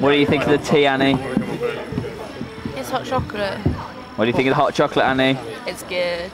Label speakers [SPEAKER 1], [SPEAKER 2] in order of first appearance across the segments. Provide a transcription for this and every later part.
[SPEAKER 1] What do you think of the tea, Annie?
[SPEAKER 2] It's hot chocolate.
[SPEAKER 1] What do you think of the hot chocolate, Annie?
[SPEAKER 2] It's good.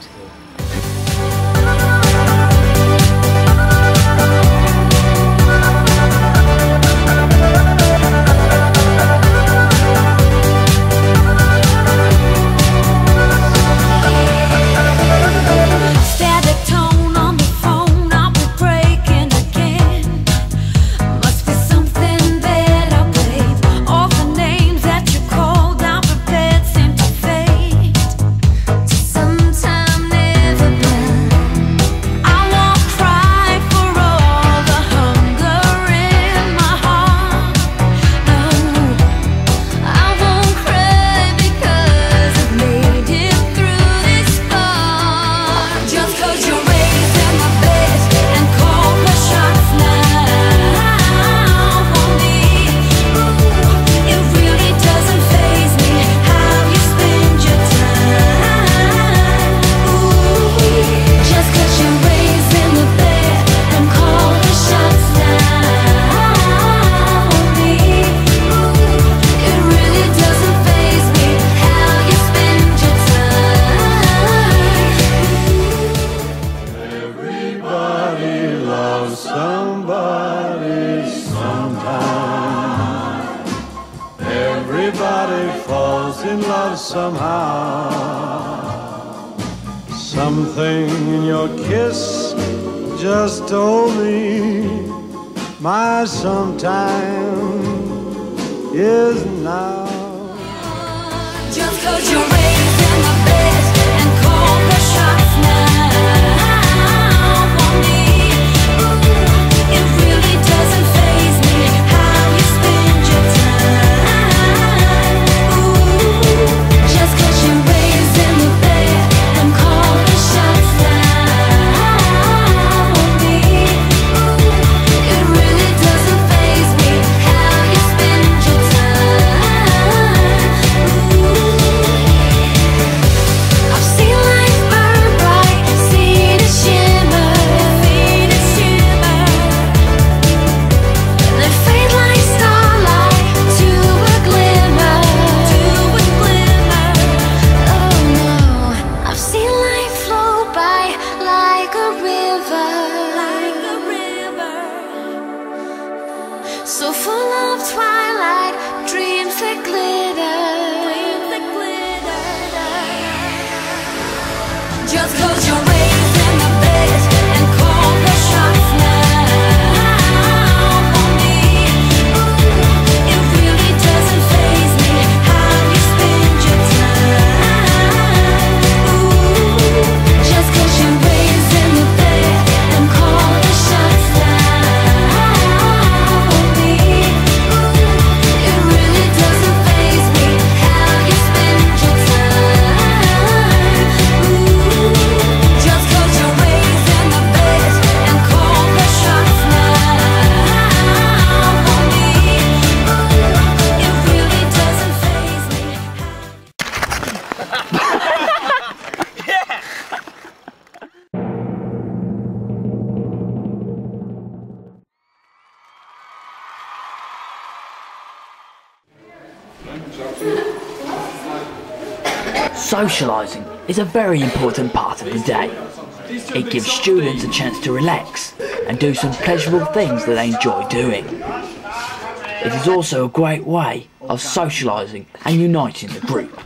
[SPEAKER 3] Everybody falls in love somehow. Something in your kiss just told me my sometime is now.
[SPEAKER 4] Just cause you're So full of twilight, dreams that glitter. Dreams that glitter. Just go.
[SPEAKER 5] Socialising is a very important part of the day. It gives students a chance to relax and do some pleasurable things that they enjoy doing. It is also a great way of socialising and uniting the group.